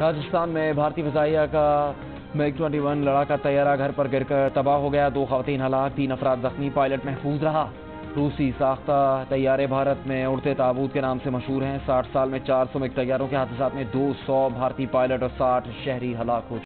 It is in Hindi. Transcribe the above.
राजस्थान में भारतीय फिजाइया का मैग ट्वेंटी वन लड़ाका तैयारा घर पर गिरकर तबाह हो गया। दो खातन हलाक तीन अफराद जख्मी, पायलट महफूज रहा। रूसी साख्ता तैयारे भारत में उड़ते ताबूत के नाम से मशहूर हैं। साठ साल में चार सौ मिग तैयारों के हादसा में दो सौ भारतीय पायलट और साठ शहरी हलाक हो